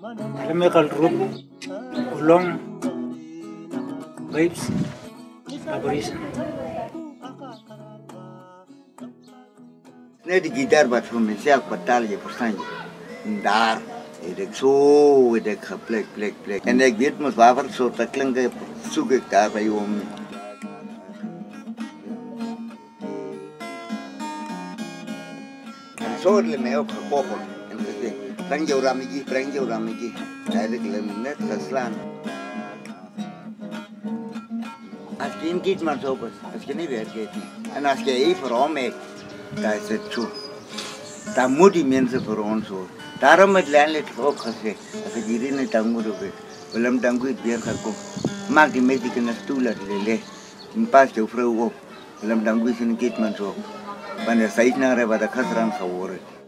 chemical group, gulong, vapes, laboration. Net die gitar wat voor mezelf je verstaan daar ik zo heb plek, plek. En ik weet waarvoor zo te klinken, zoek ik daar bij om. En zo heb ik ook. En Kan jauh ramigi, perang jauh ramigi. Dari kelaminnya terselan. Aske in geht man sowas, aske nicht wer geht nicht. Und aske ich fromm ich, da ist es zu. Da muss die Menschen für uns so. Darum mit Lernle Trog hasse, also die Rinne Tanguru wird. Weil am Tangu ich bin Kalko. Mag die Menschen können es tun, lele. Im Pass der Frau auch. Weil am Tangu ich geht man so. Wenn er Zeit nachher war der Kasran verworren.